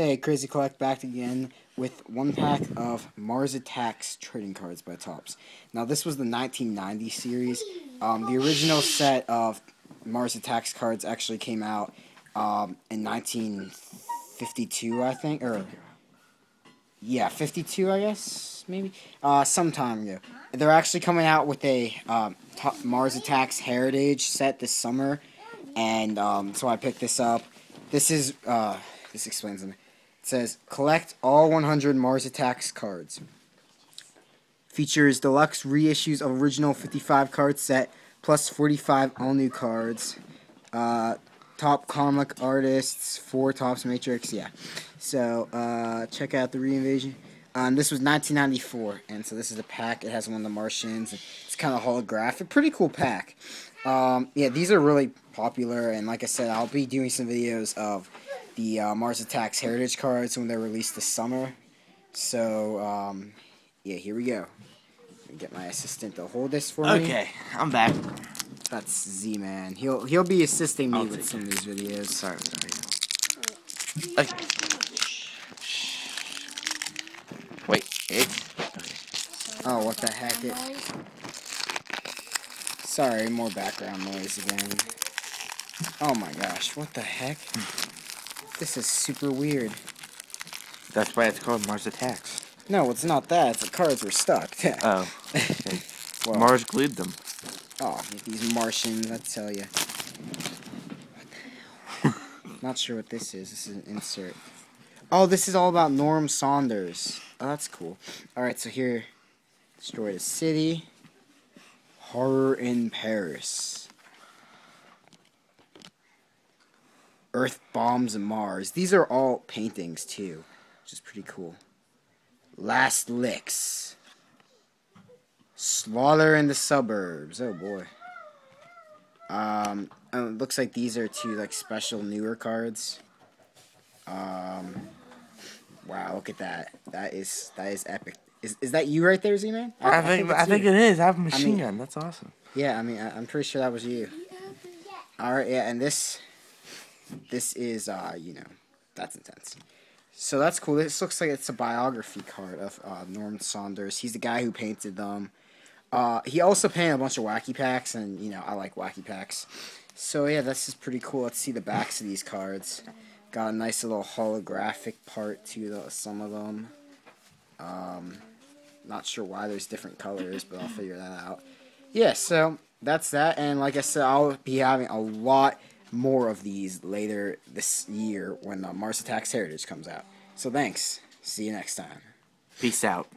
Hey, Crazy Collect back again with one pack of Mars Attacks trading cards by Topps. Now, this was the 1990 series. Um, the original set of Mars Attacks cards actually came out um, in 1952, I think, or yeah, 52, I guess, maybe, uh, some time ago. They're actually coming out with a um, Mars Attacks Heritage set this summer, and um, so I picked this up. This is uh, this explains it. It says collect all 100 Mars Attacks cards. Features deluxe reissues of original 55 card set plus 45 all new cards. Uh, top comic artists, four tops Matrix. Yeah. So uh, check out the Reinvasion. Um, this was 1994, and so this is a pack. It has one of the Martians. It's kind of holographic. Pretty cool pack. Um, yeah, these are really popular, and like I said, I'll be doing some videos of the uh, Mars Attacks Heritage cards when they're released this summer. So, um, yeah, here we go. Get my assistant to hold this for me. Okay, I'm back. That's Z-Man. He'll he'll be assisting me I'll with some it. of these videos. Sorry, sorry. Okay. Wait, it's okay. Oh, what the heck? It... Sorry, more background noise again. Oh my gosh, what the heck? This is super weird. That's why it's called Mars Attacks. No, it's not that. It's the cards were stuck. oh. Okay. well, Mars glued them. Oh, these Martians, I tell you. not sure what this is. This is an insert. Oh, this is all about Norm Saunders. Oh, that's cool. Alright, so here. Destroy the city. Horror in Paris. Earth Bombs and Mars. These are all paintings too, which is pretty cool. Last Licks. Slaughter in the Suburbs. Oh boy. Um, oh, it looks like these are two like special newer cards. Um, wow, look at that. That is that is epic. Is, is that you right there, Z man? I, I, think I think, it is. I have a machine I mean, gun. That's awesome. Yeah, I mean, I, I'm pretty sure that was you. All right, yeah, and this this is, uh, you know, that's intense. So that's cool. This looks like it's a biography card of uh, Norm Saunders. He's the guy who painted them. Uh, he also painted a bunch of wacky packs, and you know I like wacky packs. So yeah, this is pretty cool. Let's see the backs of these cards. Got a nice little holographic part to the, some of them. Um, not sure why there's different colors, but I'll figure that out. Yeah, so that's that. And like I said, I'll be having a lot more of these later this year when uh, Mars Attacks Heritage comes out. So thanks. See you next time. Peace out.